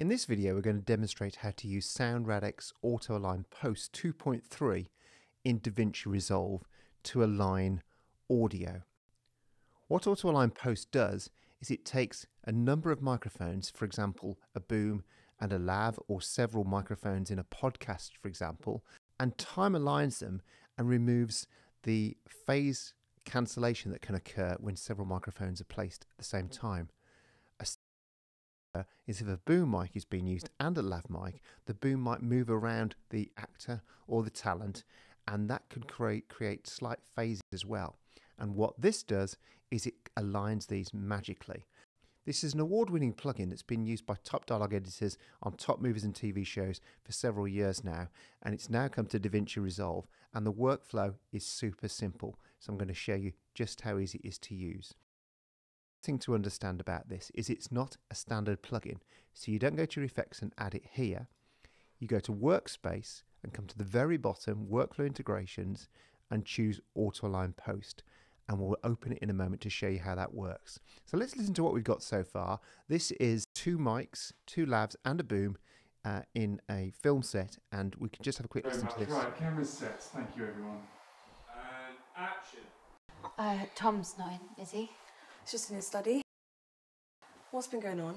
In this video, we're going to demonstrate how to use Sound Radix Auto Align Post 2.3 in DaVinci Resolve to align audio. What Auto Align Post does is it takes a number of microphones, for example, a boom and a lav, or several microphones in a podcast, for example, and time aligns them and removes the phase cancellation that can occur when several microphones are placed at the same time is if a boom mic is being used and a lav mic, the boom might move around the actor or the talent, and that can create create slight phases as well. And what this does is it aligns these magically. This is an award-winning plugin that's been used by top dialogue editors on top movies and TV shows for several years now, and it's now come to DaVinci Resolve, and the workflow is super simple. So I'm going to show you just how easy it is to use thing to understand about this is it's not a standard plugin. So you don't go to your effects and add it here. You go to workspace and come to the very bottom, workflow integrations, and choose auto align post. And we'll open it in a moment to show you how that works. So let's listen to what we've got so far. This is two mics, two lavs, and a boom uh, in a film set. And we can just have a quick Very listen much. to this. Right, camera's set. Thank you, everyone. And action. Uh, Tom's not in, is he? It's just in his study. What's been going on?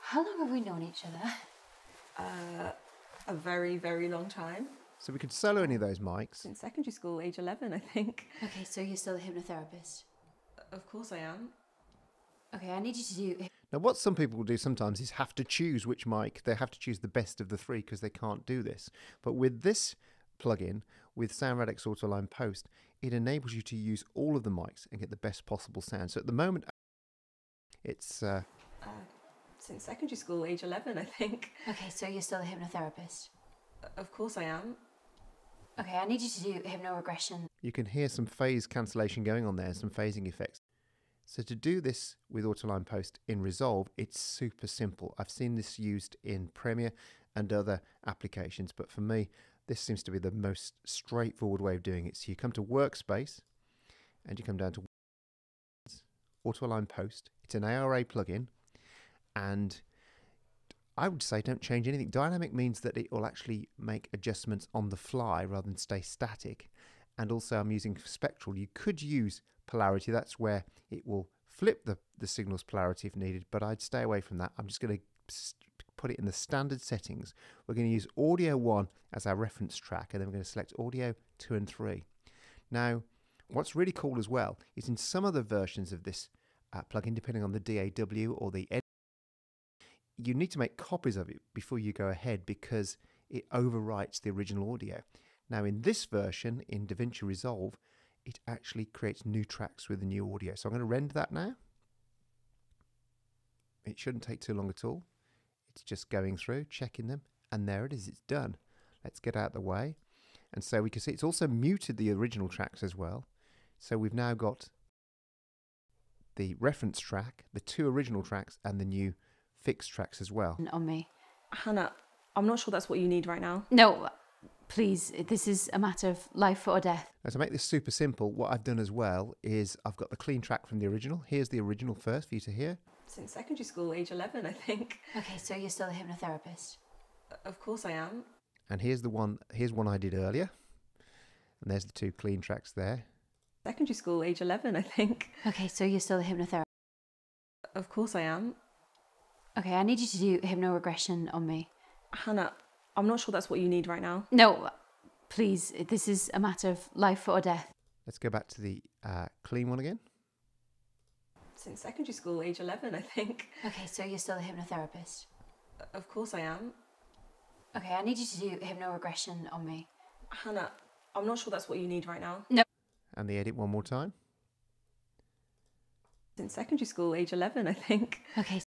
How long have we known each other? Uh, a very, very long time. So we could sell any of those mics. Since secondary school, age 11, I think. Okay, so you're still a hypnotherapist. Of course I am. Okay, I need you to do. Now, what some people will do sometimes is have to choose which mic. They have to choose the best of the three because they can't do this. But with this plugin, with Sound Radix Auto Align Post, it enables you to use all of the mics and get the best possible sound. So at the moment, it's uh, Uh, since secondary school, age 11, I think. Okay, so you're still a hypnotherapist. Of course I am. Okay, I need you to do hypnoregression. you can hear some phase cancellation going on there, some phasing effects. So to do this with Auto Align Post in Resolve, it's super simple. I've seen this used in Premiere and other applications, but for me, this seems to be the most straightforward way of doing it. So you come to Workspace and you come down to Auto Align Post. It's an ARA plugin, and I would say don't change anything. Dynamic means that it will actually make adjustments on the fly rather than stay static. And also, I'm using spectral. You could use polarity, that's where it will flip the, the signal's polarity if needed, but I'd stay away from that. I'm just going to put it in the standard settings. We're going to use audio 1 as our reference track, and then we're going to select audio 2 and 3. Now, what's really cool as well is in some other versions of this uh, plugin, depending on the DAW or the edit, you need to make copies of it before you go ahead because it overwrites the original audio. Now, in this version, in DaVinci Resolve, it actually creates new tracks with the new audio. So I'm going to render that now. It shouldn't take too long at all. It's just going through, checking them, and there it is, it's done. Let's get out of the way. And so we can see it's also muted the original tracks as well. So we've now got the reference track, the two original tracks, and the new fixed tracks as well. On me. Hannah, I'm not sure that's what you need right now. No, please, this is a matter of life or death. Now to make this super simple, what I've done as well is I've got the clean track from the original. Here's the original first for you to hear. Since secondary school, age 11, I think. Okay, so you're still a hypnotherapist. Of course I am. And here's the one here's one I did earlier. And there's the two clean tracks there. Secondary school, age 11, I think. Okay, so you're still a hypnotherapist. Of course I am. Okay, I need you to do hypnoregression on me. Hannah, I'm not sure that's what you need right now. No, please, this is a matter of life or death. Let's go back to the uh, clean one again. Since secondary school, age 11, I think. Okay, so you're still a hypnotherapist. Uh, of course I am. Okay, I need you to do hypnoregression on me. Hannah, I'm not sure that's what you need right now. No. And the edit one more time. Since secondary school, age 11, I think. Okay,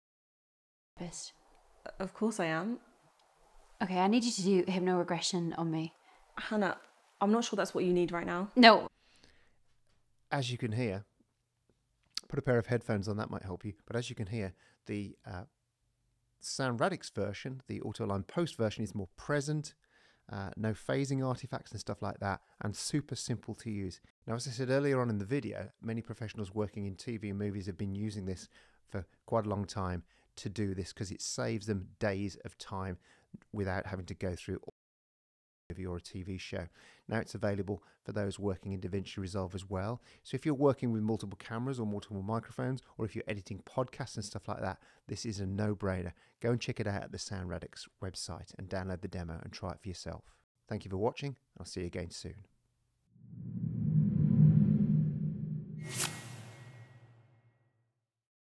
therapist. Uh, of course I am. Okay, I need you to do hypnoregression on me. Hannah, I'm not sure that's what you need right now. No. As you can hear, put a pair of headphones on, that might help you. But as you can hear, the uh, SoundRadix version, the Auto Post version, is more present, uh, no phasing artifacts and stuff like that, and super simple to use. Now, as I said earlier on in the video, many professionals working in TV and movies have been using this for quite a long time to do this because it saves them days of time without having to go through or a TV show. Now it's available for those working in DaVinci Resolve as well. So if you're working with multiple cameras or multiple microphones, or if you're editing podcasts and stuff like that, this is a no-brainer. Go and check it out at the Sound Radix website and download the demo and try it for yourself. Thank you for watching. I'll see you again soon.